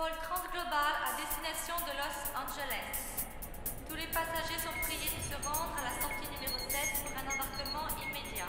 vol transglobal à destination de Los Angeles. Tous les passagers sont priés de se rendre à la sortie numéro 7 pour un embarquement immédiat.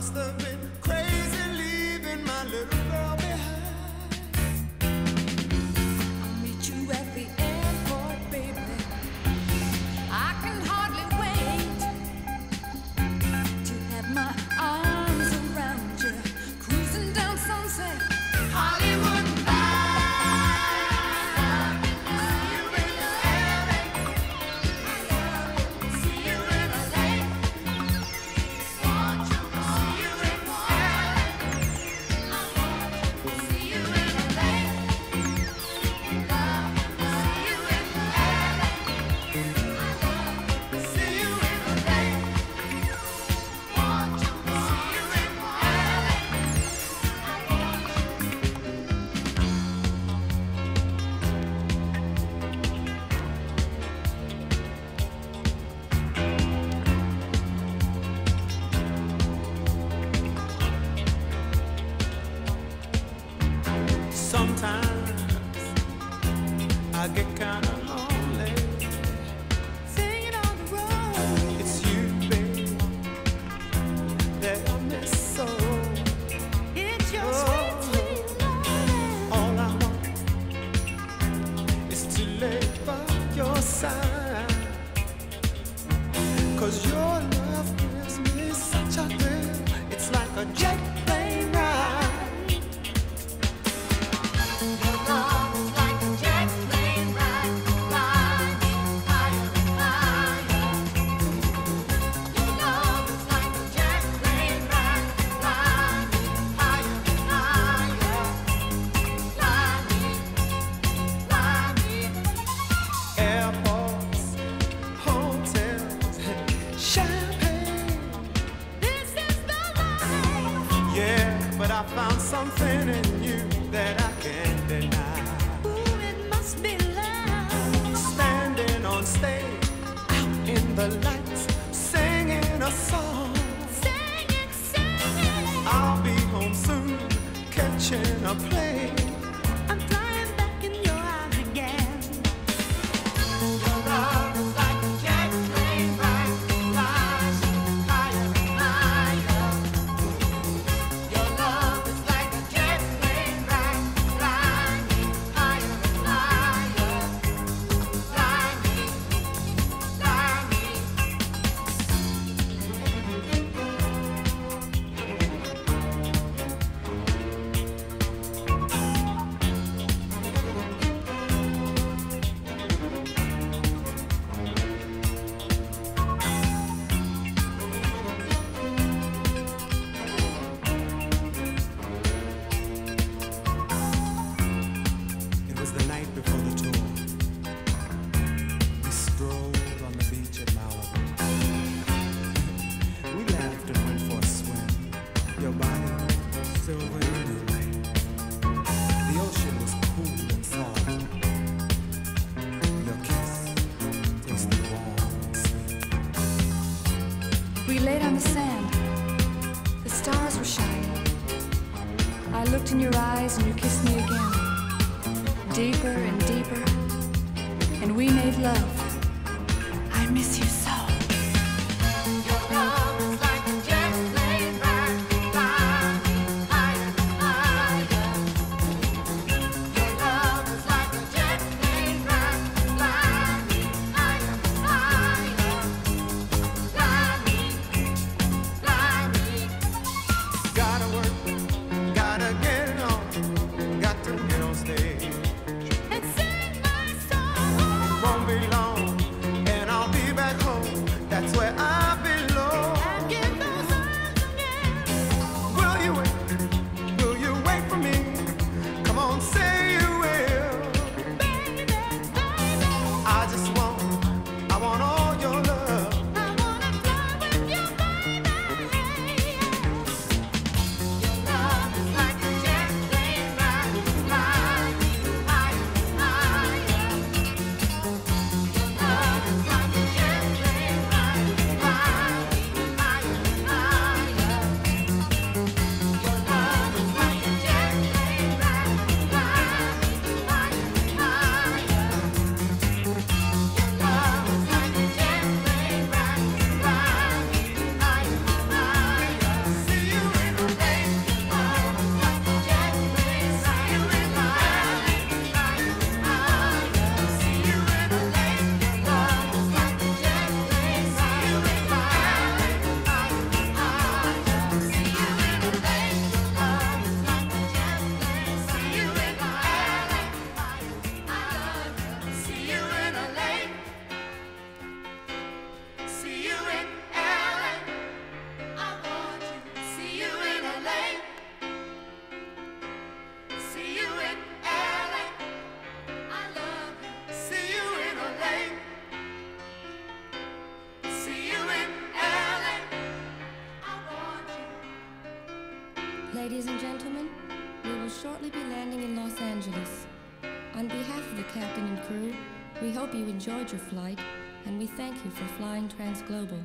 must have been sometimes I get kind of the lights, singing a song. Singing, singing. I'll be home soon, catching a plane. love. I miss you so That's where I Ladies and gentlemen, we will shortly be landing in Los Angeles. On behalf of the captain and crew, we hope you enjoyed your flight, and we thank you for flying Transglobal.